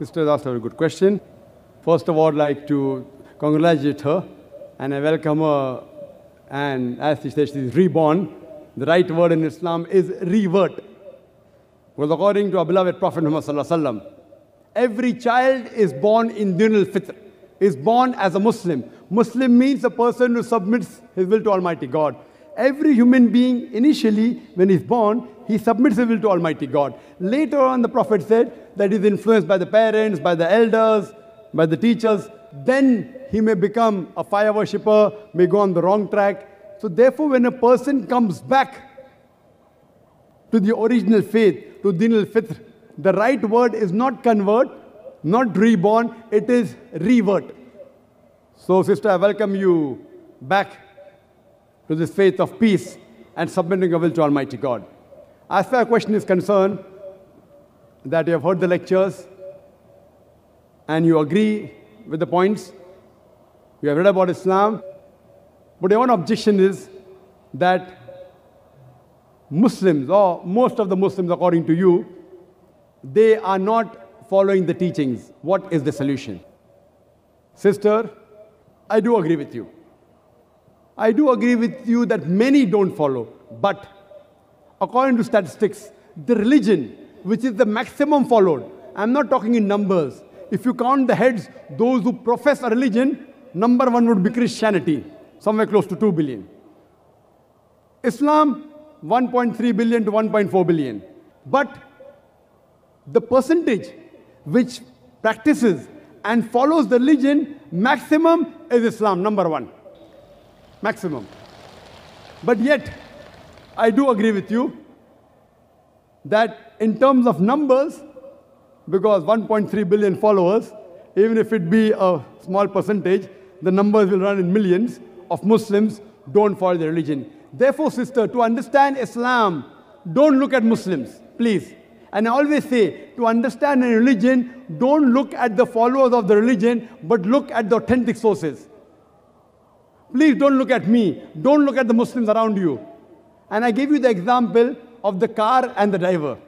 Sister has asked a good question. First of all, I'd like to congratulate her and I welcome her. And as she says, she's reborn. The right word in Islam is revert. Because according to our beloved Prophet Muhammad, every child is born in din al-fitr, is born as a Muslim. Muslim means a person who submits his will to Almighty God. Every human being, initially, when he's born, he submits his will to Almighty God. Later on, the Prophet said that he's influenced by the parents, by the elders, by the teachers. Then he may become a fire worshipper, may go on the wrong track. So, therefore, when a person comes back to the original faith, to Din al Fitr, the right word is not convert, not reborn, it is revert. So, sister, I welcome you back to this faith of peace and submitting your will to Almighty God. As far as question is concerned, that you have heard the lectures and you agree with the points, you have read about Islam, but your one objection is that Muslims, or most of the Muslims according to you, they are not following the teachings. What is the solution? Sister, I do agree with you. I do agree with you that many don't follow. But according to statistics, the religion, which is the maximum followed, I'm not talking in numbers. If you count the heads, those who profess a religion, number one would be Christianity, somewhere close to 2 billion. Islam, 1.3 billion to 1.4 billion. But the percentage which practices and follows the religion, maximum is Islam, number one maximum. But yet, I do agree with you that in terms of numbers, because 1.3 billion followers, even if it be a small percentage, the numbers will run in millions of Muslims don't follow the religion. Therefore, sister, to understand Islam, don't look at Muslims, please. And I always say, to understand a religion, don't look at the followers of the religion, but look at the authentic sources. Please don't look at me. Don't look at the Muslims around you. And I gave you the example of the car and the driver.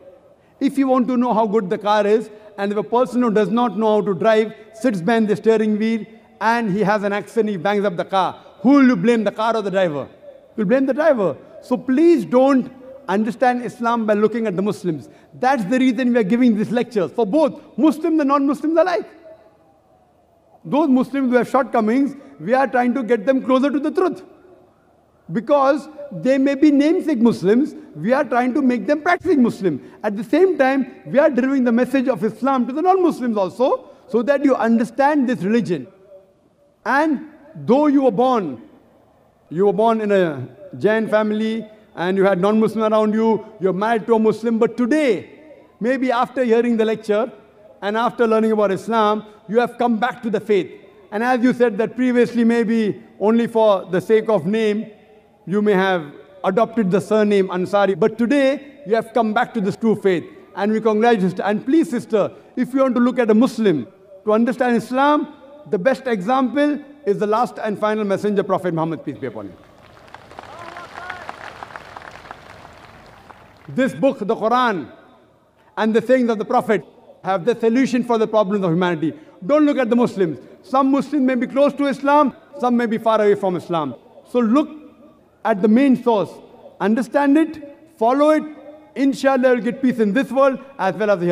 If you want to know how good the car is, and if a person who does not know how to drive sits behind the steering wheel and he has an accident, he bangs up the car, who will you blame, the car or the driver? You'll blame the driver. So please don't understand Islam by looking at the Muslims. That's the reason we are giving these lectures for both Muslims and non-Muslims alike. Those Muslims who have shortcomings, we are trying to get them closer to the truth. Because they may be namesake Muslims, we are trying to make them practicing Muslim. At the same time, we are delivering the message of Islam to the non-Muslims also, so that you understand this religion. And though you were born, you were born in a Jain family, and you had non-Muslim around you, you're married to a Muslim, but today, maybe after hearing the lecture, and after learning about Islam, you have come back to the faith. And as you said that previously, maybe only for the sake of name, you may have adopted the surname Ansari. But today, you have come back to this true faith. And we congratulate. And please, sister, if you want to look at a Muslim to understand Islam, the best example is the last and final messenger, Prophet Muhammad, peace be upon him. This book, the Quran, and the sayings of the Prophet have the solution for the problems of humanity. Don't look at the Muslims. Some Muslims may be close to Islam, some may be far away from Islam. So look at the main source, understand it, follow it. Inshallah, you'll get peace in this world as well as the